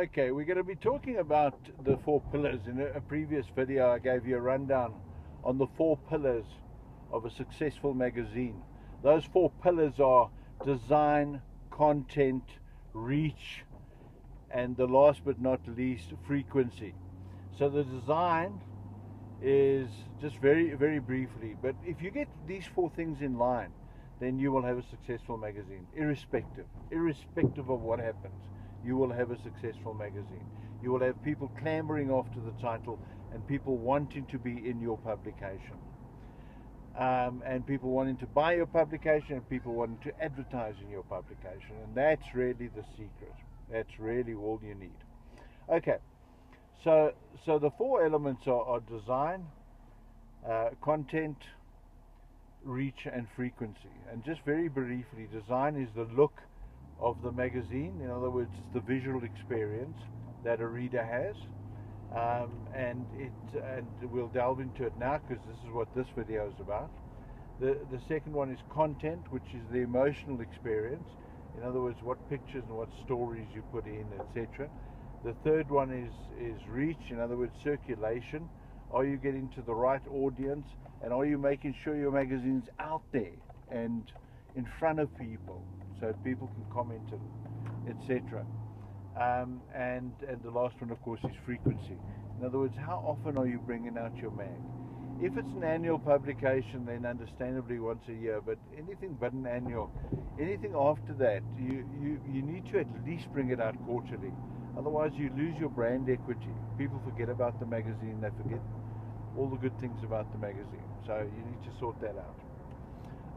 Okay, we're going to be talking about the four pillars. In a, previous video, I gave you a rundown on the four pillars of a successful magazine. Those four pillars are design, content, reach, and the last but not least, frequency. So the design is just very, very briefly, but if you get these four things in line, then you will have a successful magazine, irrespective, irrespective of what happens you will have a successful magazine. You will have people clamoring after the title and people wanting to be in your publication. Um, and people wanting to buy your publication and people wanting to advertise in your publication. And that's really the secret. That's really all you need. Okay, so so the four elements are, are design, uh, content, reach, and frequency. And just very briefly, design is the look of the magazine. In other words, the visual experience that a reader has. Um, and it and we'll delve into it now because this is what this video is about. The the second one is content, which is the emotional experience. In other words, what pictures and what stories you put in, etc. The third one is is reach. In other words, circulation. Are you getting to the right audience, and are you making sure your magazine's out there and in front of people? so people can comment and etc. Um, and and the last one, of course, is frequency. In other words, how often are you bringing out your mag? If it's an annual publication, then understandably once a year. But anything but an annual, anything after that, you you you need to at least bring it out quarterly. Otherwise, you lose your brand equity. People forget about the magazine. They forget all the good things about the magazine. So you need to sort that out.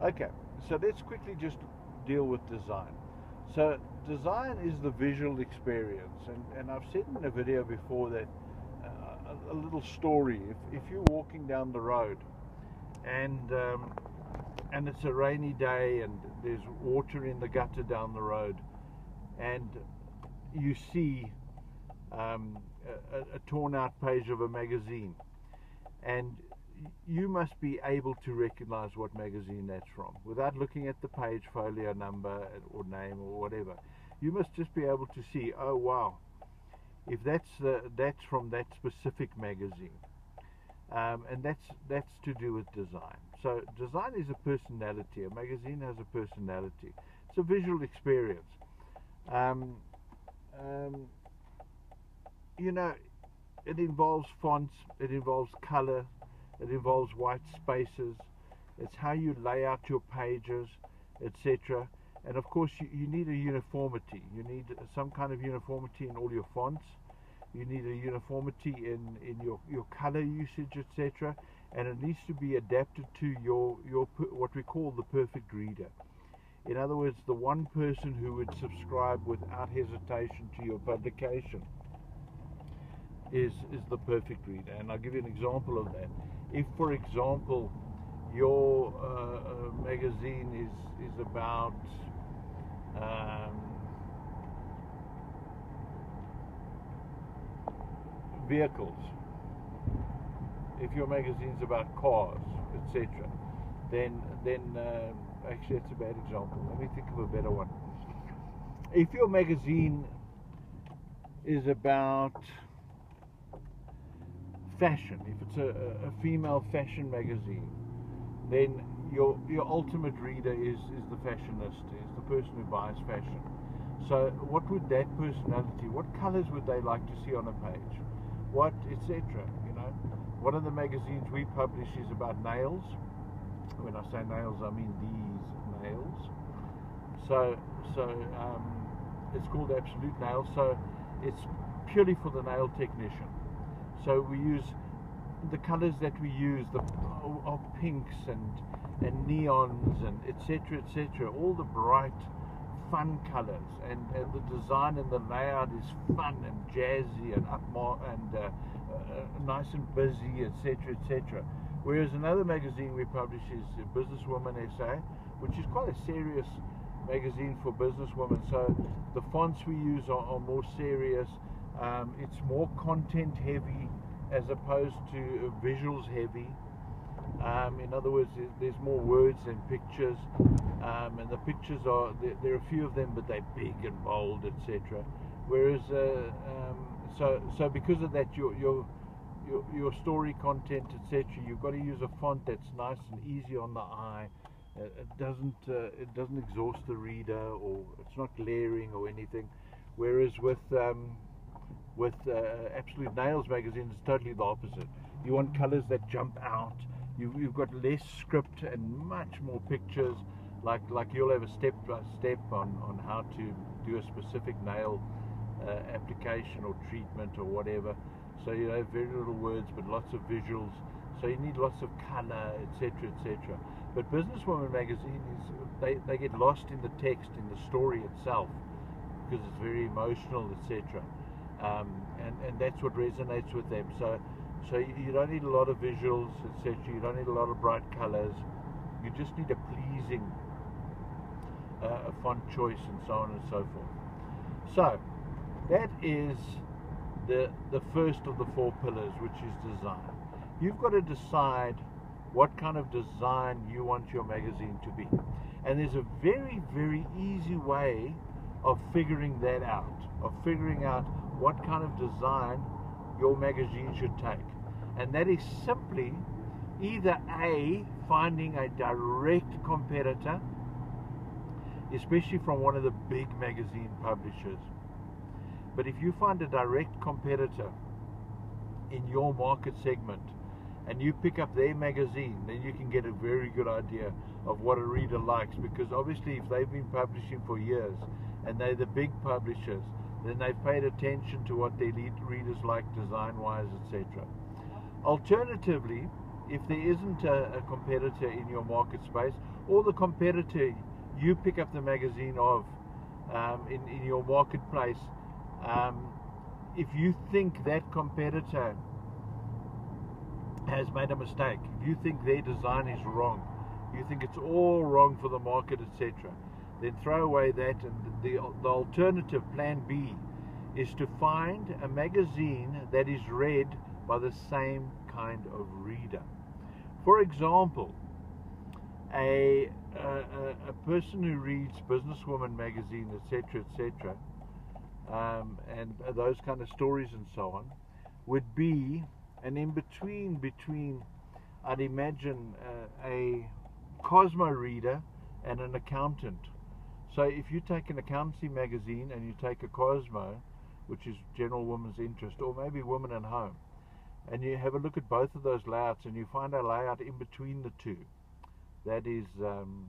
Okay, so let's quickly just deal with design. So design is the visual experience, and, and I've said in a video before that uh, a, a, little story. If, if you're walking down the road and um, and it's a rainy day and there's water in the gutter down the road, and you see um, a, a torn out page of a magazine, and you must be able to recognize what magazine that's from without looking at the page folio number or name or whatever. You must just be able to see, oh wow, if that's uh, that's from that specific magazine, um, and that's that's to do with design. So design is a personality. A magazine has a personality. It's a visual experience. Um, um, you know, it involves fonts. It involves color. It involves white spaces. It's how you lay out your pages, etc. And of course, you, you need a uniformity. You need some kind of uniformity in all your fonts. You need a uniformity in, in your, your color usage, etc. And it needs to be adapted to your, your what we call the perfect reader. In other words, the one person who would subscribe without hesitation to your publication is, is the perfect reader. And I'll give you an example of that if, for example, your uh, uh, magazine is is about um, vehicles, if your magazine's about cars, etc., then then uh, actually it's a bad example. Let me think of a better one. If your magazine is about fashion, if it's a, a female fashion magazine, then your your ultimate reader is, is the fashionist, is the person who buys fashion. So what would that personality, what colors would they like to see on a page? What, etc. You know, one of the magazines we publish is about nails. When I say nails, I mean these nails. So, so um, it's called Absolute Nails. So it's purely for the nail technician. So we use the colors that we use the are pinks and and neons and etc etc all the bright fun colors. And, and the design and the layout is fun and jazzy and upmar and uh, uh, nice and busy etc etc whereas another magazine we publish is businesswoman SA which is quite a serious magazine for businesswomen. So the fonts we use are, are more serious. Um, it's more content heavy as opposed to visuals heavy. Um, in other words, there's more words than pictures, um, and the pictures are there, there, are a few of them, but they're big and bold, etc. Whereas, uh, um, so so because of that, your your your, your story content, etc. You've got to use a font that's nice and easy on the eye. It doesn't uh, it doesn't exhaust the reader, or it's not glaring or anything. Whereas with um, with uh, Absolute Nails magazine, it's totally the opposite. You want colours that jump out. You've, you've got less script and much more pictures. Like like you'll have a step by step on on how to do a specific nail uh, application or treatment or whatever. So you have very little words but lots of visuals. So you need lots of colour, etc., etc. But Businesswoman magazine is they, they get lost in the text, in the story itself, because it's very emotional, etc. Um, and and that's what resonates with them. So so you don't need a lot of visuals, etc. You don't need a lot of bright colours. You just need a pleasing uh, a font choice and so on and so forth. So that is the the first of the four pillars, which is design. You've got to decide what kind of design you want your magazine to be. And there's a very, very easy way of figuring that out, of figuring out what kind of design your magazine should take. And that is simply either A, finding a direct competitor, especially from one of the big magazine publishers. But if you find a direct competitor in your market segment, and you pick up their magazine, then you can get a very good idea of what a reader likes. Because obviously, if they've been publishing for years and they're the big publishers, then they've paid attention to what their readers like design wise, etc. Alternatively, if there isn't a, a, competitor in your market space, or the competitor you pick up the magazine of um, in, in your marketplace, um, if you think that competitor has made a mistake, if you think their design is wrong, you think it's all wrong for the market, etc., then throw away that. And the, the alternative, plan B, is to find a magazine that is read by the same kind of reader. For example, a, a, a person who reads Businesswoman magazine, etc., etc., um, and those kind of stories and so on, would be an in between between I'd imagine uh, a Cosmo reader and an accountant. So if you take an accountancy magazine and you take a Cosmo, which is general woman's interest, or maybe woman and home, and you have a look at both of those layouts and you find a layout in between the two, that is um,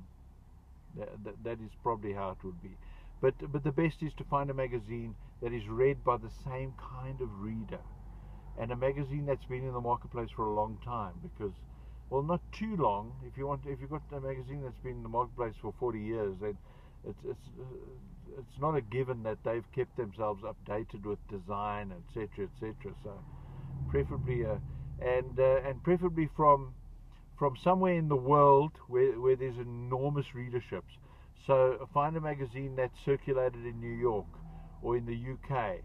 that, that is probably how it would be. But but the best is to find a magazine that is read by the same kind of reader and a magazine that's been in the marketplace for a long time because well not too long if you want if you've got a magazine that's been in the marketplace for 40 years then it's it's uh, it's not a given that they've kept themselves updated with design etc etc so preferably uh, and uh, and preferably from from somewhere in the world where, where there's enormous readerships so find a magazine that's circulated in New York or in the UK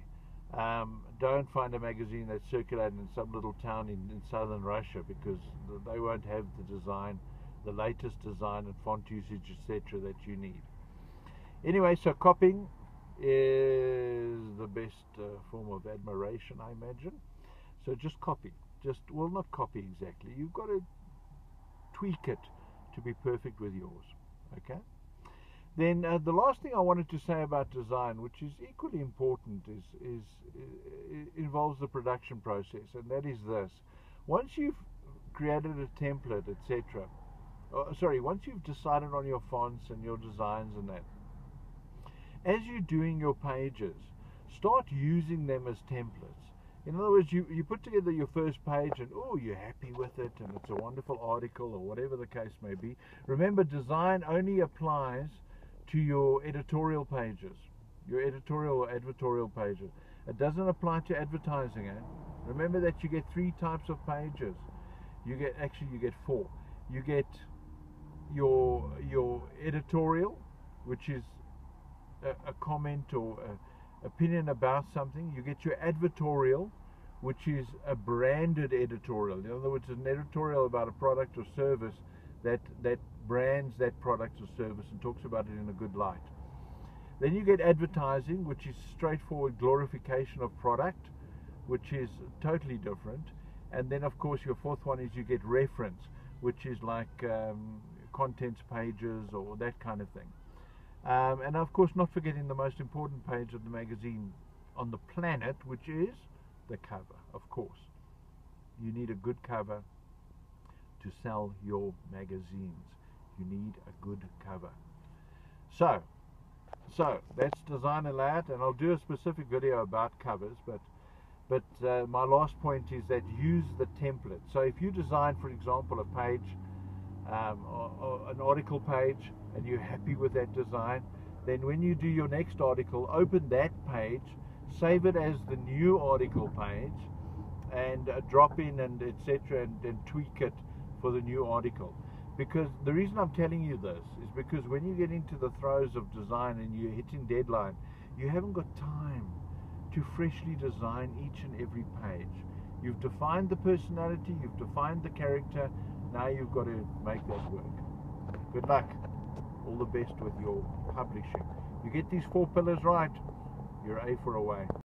um, don't find a magazine that's circulated in some little town in, in southern Russia because they won't have the design, the latest design and font usage, etc., that you need. Anyway, so copying is the best uh, form of admiration, I imagine. So just copy. Just, well, not copy exactly. You've got to tweak it to be perfect with yours. Okay? Then uh, the last thing I wanted to say about design, which is equally important, is, is uh, involves the production process, and that is this: once you've created a template, etc. Uh, sorry, once you've decided on your fonts and your designs and that, as you're doing your pages, start using them as templates. In other words, you, you put together your first page and oh, you're happy with it and it's a wonderful article or whatever the case may be. Remember, design only applies to your editorial pages, your editorial or advertorial pages. It doesn't apply to advertising. Eh? Remember that you get three types of pages. You get actually you get four. You get your your editorial, which is a, comment or a opinion about something. You get your advertorial, which is a branded editorial. In other words, an editorial about a product or service that that brands that product or service and talks about it in a good light. Then you get advertising, which is straightforward glorification of product, which is totally different. And then, of course, your fourth one is you get reference, which is like um, contents pages or that kind of thing. Um, and of course, not forgetting the most important page of the magazine on the planet, which is the cover, of course. You need a good cover to sell your magazines. You need a good cover. So, so that's design a layout, and I'll do a specific video about covers, but but uh, my last point is that use the template. So if you design, for example, a page, um, or, or an article page, and you're happy with that design, then when you do your next article, open that page, save it as the new article page, and uh, drop in and etc. And, and tweak it for the new article. Because the reason I'm telling you this is because when you get into the throes of design and you're hitting deadline, you haven't got time to freshly design each and every page. You've defined the personality, you've defined the character, now you've got to make that work. Good luck. All the best with your publishing. You get these four pillars right, you're A for a way.